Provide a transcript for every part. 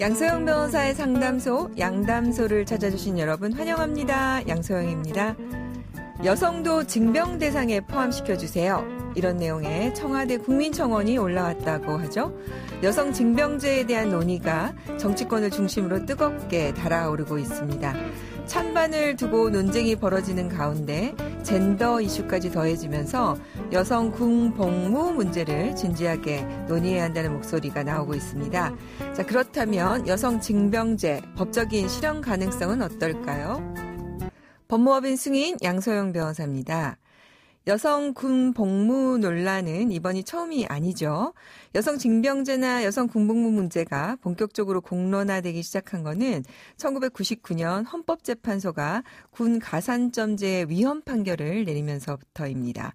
양소영 변호사의 상담소 양담소를 찾아주신 여러분 환영합니다. 양소영입니다. 여성도 징병 대상에 포함시켜 주세요. 이런 내용의 청와대 국민청원이 올라왔다고 하죠. 여성 징병제에 대한 논의가 정치권을 중심으로 뜨겁게 달아오르고 있습니다. 찬반을 두고 논쟁이 벌어지는 가운데 젠더 이슈까지 더해지면서 여성 군 복무 문제를 진지하게 논의해야 한다는 목소리가 나오고 있습니다. 자, 그렇다면 여성 징병제 법적인 실현 가능성은 어떨까요? 법무법인 승인 양소영 변호사입니다. 여성 군 복무 논란은 이번이 처음이 아니죠. 여성 징병제나 여성 군복무 문제가 본격적으로 공론화되기 시작한 것은 1999년 헌법재판소가 군 가산점제 위헌 판결을 내리면서부터입니다.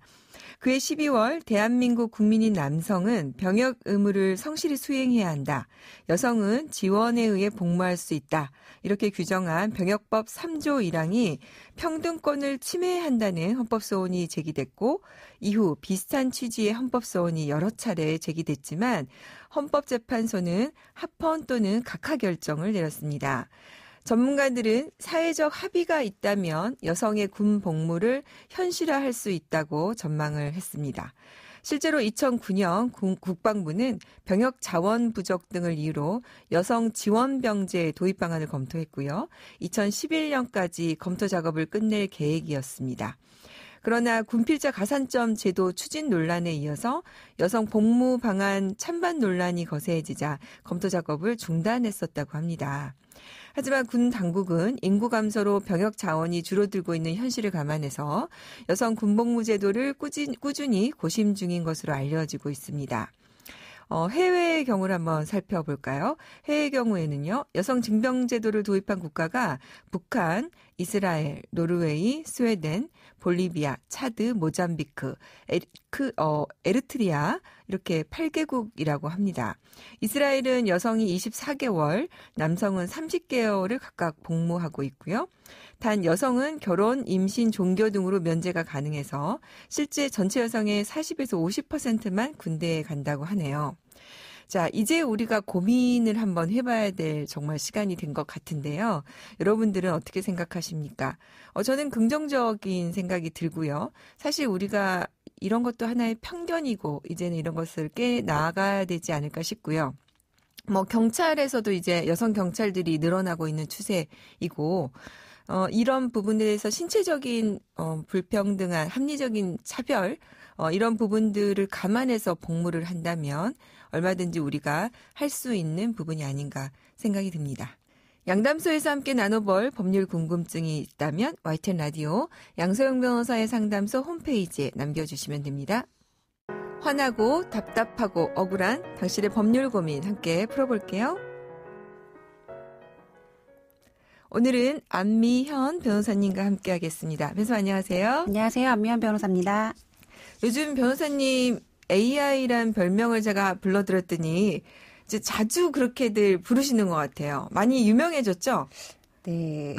그해 12월 대한민국 국민인 남성은 병역 의무를 성실히 수행해야 한다. 여성은 지원에 의해 복무할 수 있다. 이렇게 규정한 병역법 3조 1항이 평등권을 침해한다는 헌법소원이 제기됐고 이후 비슷한 취지의 헌법소원이 여러 차례 제기됐지만 헌법재판소는 합헌 또는 각하 결정을 내렸습니다. 전문가들은 사회적 합의가 있다면 여성의 군 복무를 현실화할 수 있다고 전망을 했습니다. 실제로 2009년 국방부는 병역 자원 부족 등을 이유로 여성 지원 병제 도입 방안을 검토했고요. 2011년까지 검토 작업을 끝낼 계획이었습니다. 그러나 군필자 가산점 제도 추진 논란에 이어서 여성 복무 방안 찬반 논란이 거세지자 검토 작업을 중단했었다고 합니다. 하지만 군 당국은 인구 감소로 병역 자원이 줄어들고 있는 현실을 감안해서 여성 군복무 제도를 꾸준히 고심 중인 것으로 알려지고 있습니다. 어, 해외의 경우를 한번 살펴볼까요? 해외 경우에는요, 여성 징병 제도를 도입한 국가가 북한, 이스라엘, 노르웨이, 스웨덴, 볼리비아, 차드, 모잠비크, 에르크, 어, 에르트리아, 이렇게 8개국이라고 합니다. 이스라엘은 여성이 24개월, 남성은 30개월을 각각 복무하고 있고요. 단 여성은 결혼, 임신, 종교 등으로 면제가 가능해서 실제 전체 여성의 40에서 50%만 군대에 간다고 하네요. 자, 이제 우리가 고민을 한번 해봐야 될 정말 시간이 된 것 같은데요. 여러분들은 어떻게 생각하십니까? 어, 저는 긍정적인 생각이 들고요. 사실 우리가 이런 것도 하나의 편견이고, 이제는 이런 것을 깨 나가야 되지 않을까 싶고요. 뭐, 경찰에서도 이제 여성 경찰들이 늘어나고 있는 추세이고, 어, 이런 부분에 대해서 신체적인 어, 불평등한 합리적인 차별 어, 이런 부분들을 감안해서 복무를 한다면 얼마든지 우리가 할 수 있는 부분이 아닌가 생각이 듭니다. 양담소에서 함께 나눠볼 법률 궁금증이 있다면 YTN 라디오 양소영 변호사의 상담소 홈페이지에 남겨주시면 됩니다. 화나고 답답하고 억울한 당신의 법률 고민 함께 풀어볼게요. 오늘은 안미현 변호사님과 함께 하겠습니다. 변호사 안녕하세요. 안녕하세요. 안미현 변호사입니다. 요즘 변호사님 AI란 별명을 제가 불러드렸더니 이제 자주 그렇게들 부르시는 것 같아요. 많이 유명해졌죠? 네.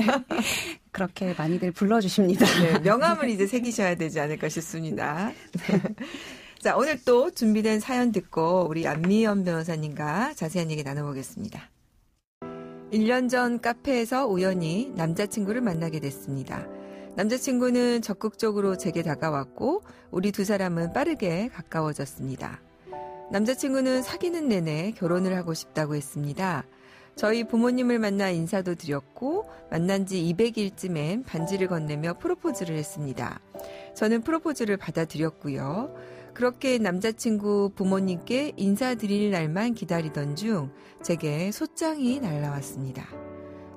그렇게 많이들 불러주십니다. 네, 명함을 이제 새기셔야 되지 않을까 싶습니다. 자, 오늘 또 준비된 사연 듣고 우리 안미연 변호사님과 자세한 얘기 나눠보겠습니다. 1년 전 카페에서 우연히 남자친구를 만나게 됐습니다. 남자친구는 적극적으로 제게 다가왔고 우리 두 사람은 빠르게 가까워졌습니다. 남자친구는 사귀는 내내 결혼을 하고 싶다고 했습니다. 저희 부모님을 만나 인사도 드렸고 만난 지 200일쯤엔 반지를 건네며 프로포즈를 했습니다. 저는 프로포즈를 받아들였고요. 그렇게 남자친구 부모님께 인사드릴 날만 기다리던 중 제게 소장이 날라왔습니다.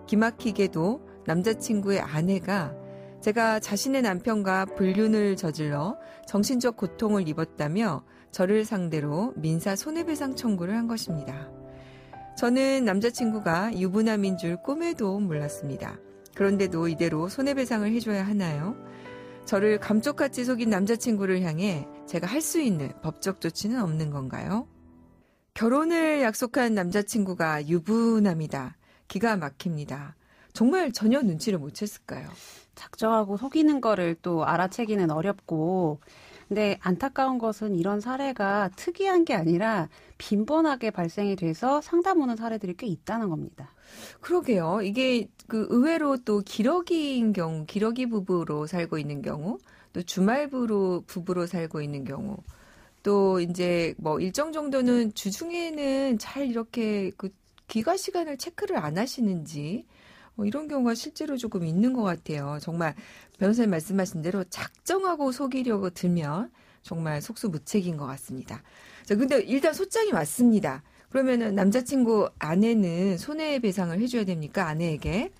기막히게도 남자친구의 아내가 제가 자신의 남편과 불륜을 저질러 정신적 고통을 입었다며 저를 상대로 민사 손해배상 청구를 한 것입니다. 저는 남자친구가 유부남인 줄 꿈에도 몰랐습니다. 그런데도 이대로 손해배상을 해줘야 하나요? 저를 감쪽같이 속인 남자친구를 향해 제가 할 수 있는 법적 조치는 없는 건가요? 결혼을 약속한 남자친구가 유부남이다. 기가 막힙니다. 정말 전혀 눈치를 못 챘을까요? 작정하고 속이는 거를 또 알아채기는 어렵고 근데 안타까운 것은 이런 사례가 특이한 게 아니라 빈번하게 발생이 돼서 상담 오는 사례들이 꽤 있다는 겁니다. 그러게요. 이게 그 의외로 또 기러기인 경우, 기러기 부부로 살고 있는 경우, 또 주말부로 부부로 살고 있는 경우, 또 이제 뭐 일정 정도는 주중에는 잘 이렇게 그 귀가 시간을 체크를 안 하시는지 뭐 이런 경우가 실제로 조금 있는 것 같아요. 정말 변호사님 말씀하신 대로 작정하고 속이려고 들면 정말 속수무책인 것 같습니다. 자, 근데 일단 소장이 왔습니다. 그러면은 남자친구 아내는 손해배상을 해줘야 됩니까? 아내에게?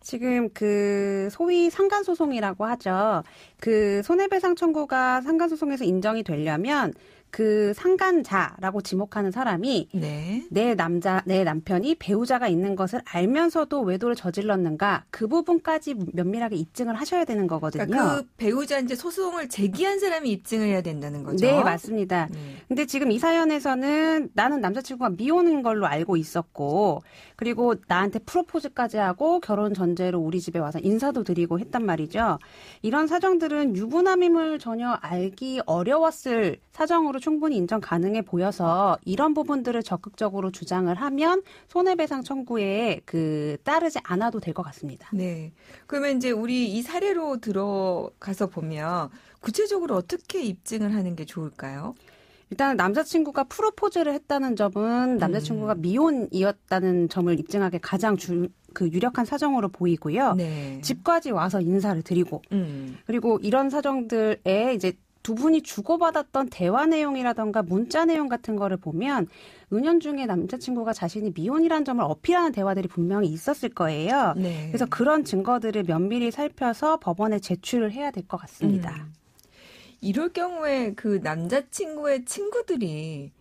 지금 그 소위 상간소송이라고 하죠. 그 손해배상 청구가 상간소송에서 인정이 되려면 그 상간자라고 지목하는 사람이 네. 내 남자, 내 남편이 배우자가 있는 것을 알면서도 외도를 저질렀는가 그 부분까지 면밀하게 입증을 하셔야 되는 거거든요. 그러니까 그 배우자 이제 소송을 제기한 사람이 입증을 해야 된다는 거죠. 네, 맞습니다. 네. 근데 지금 이 사연에서는 나는 남자친구가 미혼인 걸로 알고 있었고, 그리고 나한테 프로포즈까지 하고 결혼 전제로 우리 집에 와서 인사도 드리고 했단 말이죠. 이런 사정들은 유부남임을 전혀 알기 어려웠을 사정으로 충분히 인정 가능해 보여서 이런 부분들을 적극적으로 주장을 하면 손해배상 청구에 그 따르지 않아도 될 것 같습니다. 네. 그러면 이제 우리 이 사례로 들어가서 보면 구체적으로 어떻게 입증을 하는 게 좋을까요? 일단 남자친구가 프로포즈를 했다는 점은 남자친구가 음. 미혼이었다는 점을 입증하기 가장 주, 그 유력한 사정으로 보이고요. 네. 집까지 와서 인사를 드리고 음. 그리고 이런 사정들에 이제 두 분이 주고받았던 대화 내용이라던가 문자 내용 같은 거를 보면 은연중에 남자친구가 자신이 미혼이라는 점을 어필하는 대화들이 분명히 있었을 거예요. 네. 그래서 그런 증거들을 면밀히 살펴서 법원에 제출을 해야 될 것 같습니다. 음. 이럴 경우에 그 남자친구의 친구들이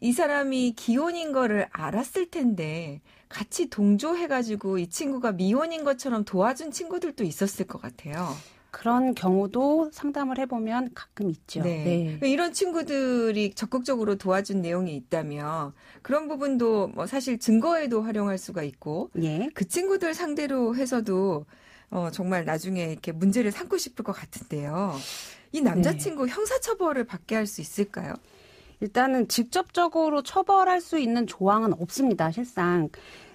이 사람이 기혼인 거를 알았을 텐데 같이 동조해가지고 이 친구가 미혼인 것처럼 도와준 친구들도 있었을 것 같아요. 그런 경우도 상담을 해보면 가끔 있죠. 네. 이런 친구들이 적극적으로 도와준 내용이 있다면 그런 부분도 뭐 사실 증거에도 활용할 수가 있고 예. 그 친구들 상대로 해서도 어, 정말 나중에 이렇게 문제를 삼고 싶을 것 같은데요. 이 남자친구 형사처벌을 받게 할 수 있을까요? 일단은 직접적으로 처벌할 수 있는 조항은 없습니다, 실상.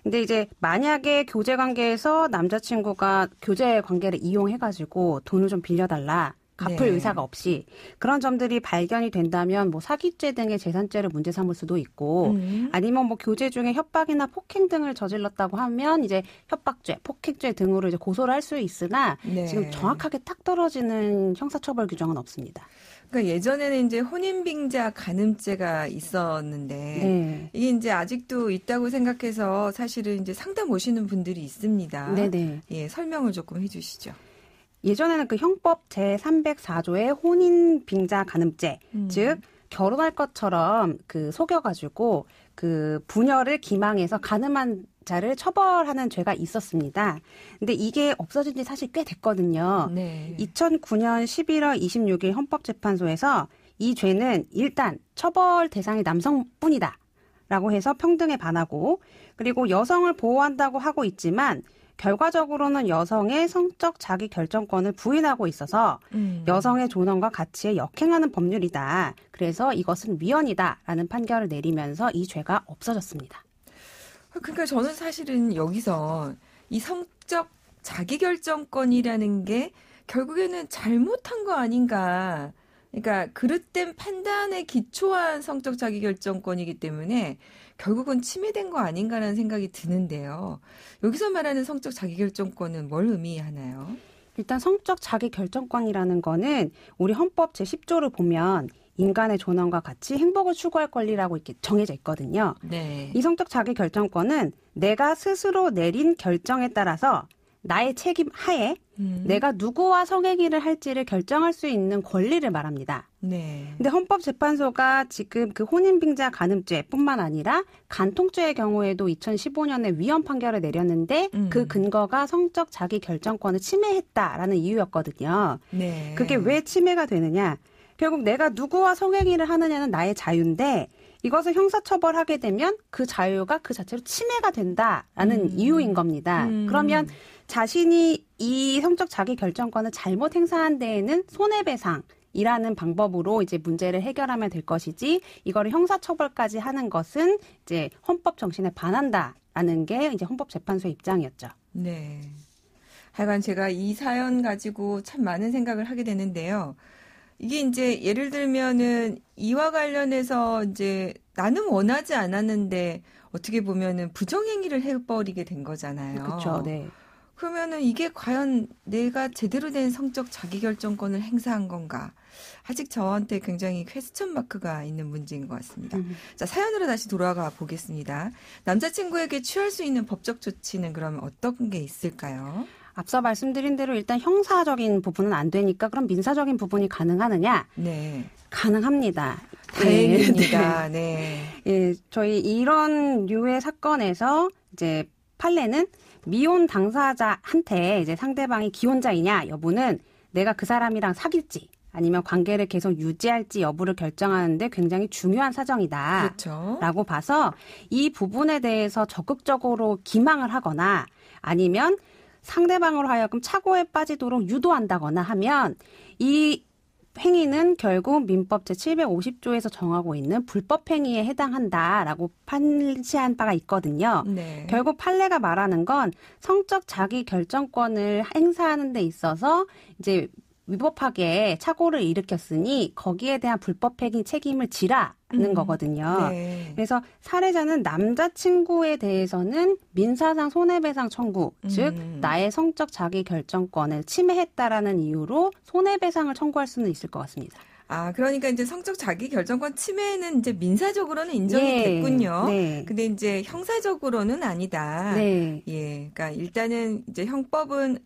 근데 이제 만약에 교제 관계에서 남자친구가 교제 관계를 이용해가지고 돈을 좀 빌려달라. 갚을 네. 의사가 없이 그런 점들이 발견이 된다면 뭐 사기죄 등의 재산죄를 문제 삼을 수도 있고 음. 아니면 뭐 교제 중에 협박이나 폭행 등을 저질렀다고 하면 이제 협박죄, 폭행죄 등으로 이제 고소를 할 수 있으나 네. 지금 정확하게 딱 떨어지는 형사처벌 규정은 없습니다. 그러니까 예전에는 이제 혼인빙자 간음죄가 있었는데 네. 이게 이제 아직도 있다고 생각해서 사실은 이제 상담 오시는 분들이 있습니다. 네네. 예, 설명을 조금 해주시죠. 예전에는 그 형법 제 304조의 혼인 빙자 간음죄, 음. 즉 결혼할 것처럼 그 속여가지고 그 부녀를 기망해서 간음한 자를 처벌하는 죄가 있었습니다. 근데 이게 없어진 지 사실 꽤 됐거든요. 네. 2009년 11월 26일 헌법재판소에서 이 죄는 일단 처벌 대상이 남성뿐이다. 라고 해서 평등에 반하고 그리고 여성을 보호한다고 하고 있지만 결과적으로는 여성의 성적 자기 결정권을 부인하고 있어서 음. 여성의 존엄과 가치에 역행하는 법률이다. 그래서 이것은 위헌이다라는 판결을 내리면서 이 죄가 없어졌습니다. 그러니까 저는 사실은 여기서 이 성적 자기 결정권이라는 게 결국에는 잘못한 거 아닌가. 그러니까 그릇된 판단에 기초한 성적 자기결정권이기 때문에 결국은 침해된 거 아닌가라는 생각이 드는데요. 여기서 말하는 성적 자기결정권은 뭘 의미하나요? 일단 성적 자기 결정권이라는 거는 우리 헌법 제10조를 보면 인간의 존엄과 가치, 행복을 추구할 권리라고 이렇게 정해져 있거든요. 네. 이 성적 자기 결정권은 내가 스스로 내린 결정에 따라서 나의 책임 하에 음. 내가 누구와 성행위를 할지를 결정할 수 있는 권리를 말합니다. 네. 근데 헌법재판소가 지금 그 혼인빙자 간음죄뿐만 아니라 간통죄의 경우에도 2015년에 위헌 판결을 내렸는데 음. 그 근거가 성적 자기 결정권을 침해했다라는 이유였거든요. 네. 그게 왜 침해가 되느냐? 결국 내가 누구와 성행위를 하느냐는 나의 자유인데 이것을 형사처벌하게 되면 그 자유가 그 자체로 침해가 된다라는 음. 이유인 겁니다. 음. 그러면 자신이 이 성적 자기 결정권을 잘못 행사한 데에는 손해배상 이라는 방법으로 이제 문제를 해결하면 될 것이지 이거를 형사처벌까지 하는 것은 이제 헌법 정신에 반한다라는 게 이제 헌법재판소의 입장이었죠. 네. 하여간 제가 이 사연 가지고 참 많은 생각을 하게 되는데요. 이게 이제 예를 들면은 이와 관련해서 이제 나는 원하지 않았는데 어떻게 보면은 부정행위를 해버리게 된 거잖아요. 그렇죠. 네. 그러면은 이게 과연 내가 제대로 된 성적 자기결정권을 행사한 건가? 아직 저한테 굉장히 퀘스천 마크가 있는 문제인 것 같습니다. 음. 자, 사연으로 다시 돌아가 보겠습니다. 남자친구에게 취할 수 있는 법적 조치는 그러면 어떤 게 있을까요? 앞서 말씀드린 대로 일단 형사적인 부분은 안 되니까 그럼 민사적인 부분이 가능하느냐? 네. 가능합니다. 다행입니다. 네. 예, 저희 이런 류의 사건에서 이제 판례는 미혼 당사자한테 이제 상대방이 기혼자이냐 여부는 내가 그 사람이랑 사귈지 아니면 관계를 계속 유지할지 여부를 결정하는데 굉장히 중요한 사정이다. 그렇죠. 라고 봐서 이 부분에 대해서 적극적으로 기망을 하거나 아니면 상대방으로 하여금 착오에 빠지도록 유도한다거나 하면 이 행위는 결국 민법 제750조에서 정하고 있는 불법 행위에 해당한다라고 판시한 바가 있거든요. 네. 결국 판례가 말하는 건 성적 자기 결정권을 행사하는 데 있어서 이제 위법하게 착오를 일으켰으니 거기에 대한 불법 행위 책임을 지라 는 음. 거거든요. 네. 그래서 사례자는 남자친구에 대해서는 민사상 손해배상 청구, 즉 음. 나의 성적 자기 결정권을 침해했다라는 이유로 손해배상을 청구할 수는 있을 것 같습니다. 아, 그러니까 이제 성적 자기 결정권 침해는 이제 민사적으로는 인정이 예. 됐군요. 네. 근데 이제 형사적으로는 아니다. 네. 예. 그러니까 일단은 이제 형법은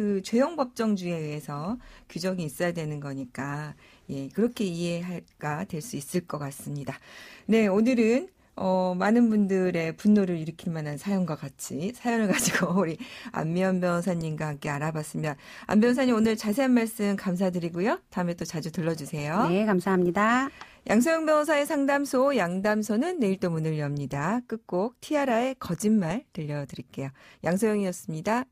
그 죄형 법정주의에 의해서 규정이 있어야 되는 거니까 예, 그렇게 이해가 될수 있을 것 같습니다. 네, 오늘은 어, 많은 분들의 분노를 일으킬 만한 사연과 같이 사연을 가지고 우리 안미연 변호사님과 함께 알아봤습니다. 안 변호사님 오늘 자세한 말씀 감사드리고요. 다음에 또 자주 들러주세요. 네, 감사합니다. 양소영 변호사의 상담소 양담소는 내일 또 문을 엽니다. 끝곡 티아라의 거짓말 들려드릴게요. 양소영이었습니다.